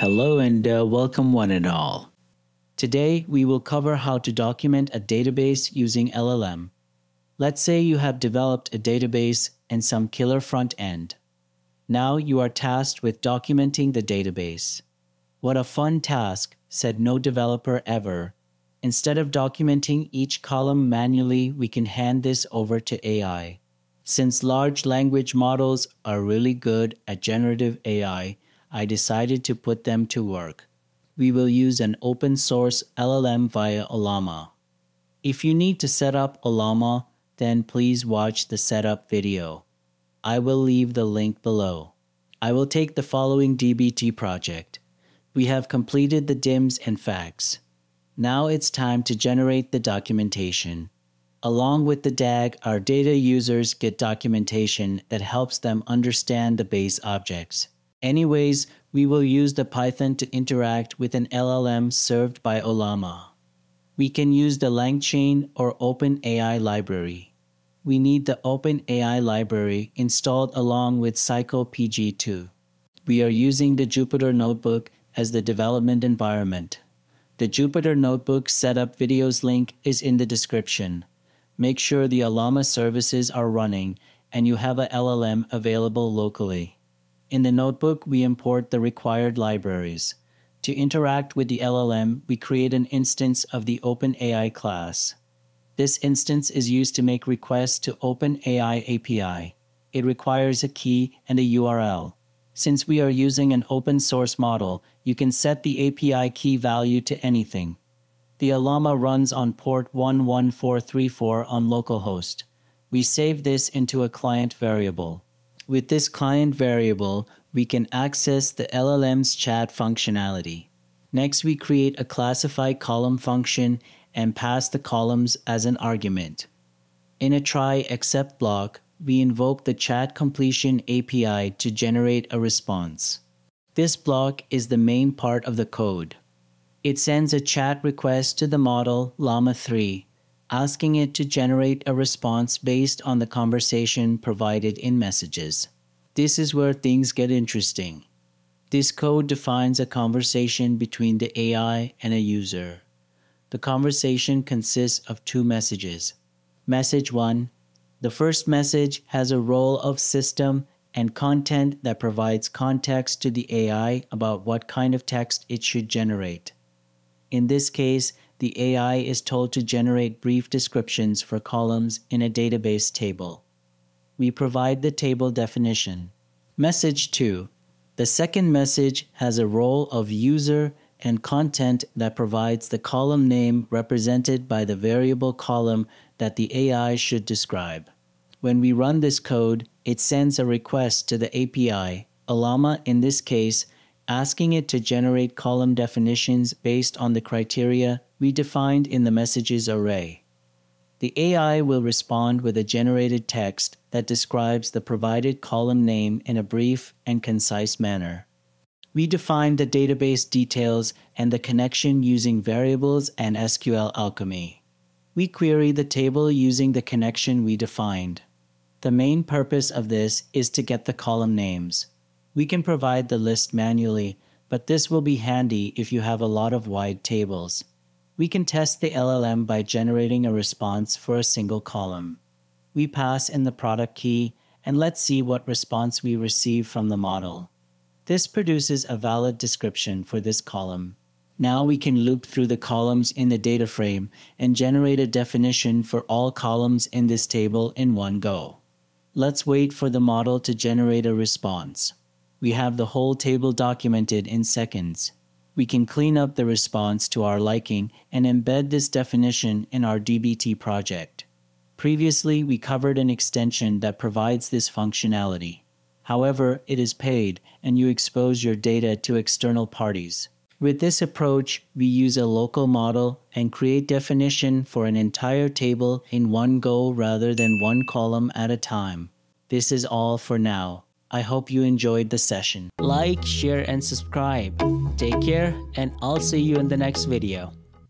Hello and uh, welcome one and all. Today we will cover how to document a database using LLM. Let's say you have developed a database and some killer front end. Now you are tasked with documenting the database. What a fun task, said no developer ever. Instead of documenting each column manually, we can hand this over to AI. Since large language models are really good at generative AI, I decided to put them to work. We will use an open source LLM via Ollama. If you need to set up Ollama, then please watch the setup video. I will leave the link below. I will take the following DBT project. We have completed the DIMs and facts. Now it's time to generate the documentation. Along with the DAG, our data users get documentation that helps them understand the base objects. Anyways, we will use the Python to interact with an LLM served by Ollama. We can use the LangChain or OpenAI library. We need the OpenAI library installed along with psycopg2. We are using the Jupyter Notebook as the development environment. The Jupyter Notebook setup videos link is in the description. Make sure the Ollama services are running and you have a LLM available locally. In the notebook, we import the required libraries. To interact with the LLM, we create an instance of the OpenAI class. This instance is used to make requests to OpenAI API. It requires a key and a URL. Since we are using an open source model, you can set the API key value to anything. The Ollama runs on port 11434 on localhost. We save this into a client variable. With this client variable, we can access the LLM's chat functionality. Next, we create a classify column function and pass the columns as an argument. In a try except block, we invoke the chat completion API to generate a response. This block is the main part of the code. It sends a chat request to the model Llama 3 asking it to generate a response based on the conversation provided in messages. This is where things get interesting. This code defines a conversation between the AI and a user. The conversation consists of two messages. Message 1 The first message has a role of system and content that provides context to the AI about what kind of text it should generate. In this case, the AI is told to generate brief descriptions for columns in a database table. We provide the table definition. Message 2. The second message has a role of user and content that provides the column name represented by the variable column that the AI should describe. When we run this code, it sends a request to the API, Ollama in this case, asking it to generate column definitions based on the criteria we defined in the messages array. The AI will respond with a generated text that describes the provided column name in a brief and concise manner. We define the database details and the connection using variables and SQL Alchemy. We query the table using the connection we defined. The main purpose of this is to get the column names. We can provide the list manually, but this will be handy if you have a lot of wide tables. We can test the LLM by generating a response for a single column. We pass in the product key and let's see what response we receive from the model. This produces a valid description for this column. Now we can loop through the columns in the data frame and generate a definition for all columns in this table in one go. Let's wait for the model to generate a response. We have the whole table documented in seconds we can clean up the response to our liking and embed this definition in our DBT project. Previously, we covered an extension that provides this functionality. However, it is paid and you expose your data to external parties. With this approach, we use a local model and create definition for an entire table in one go rather than one column at a time. This is all for now. I hope you enjoyed the session. Like, share, and subscribe. Take care, and I'll see you in the next video.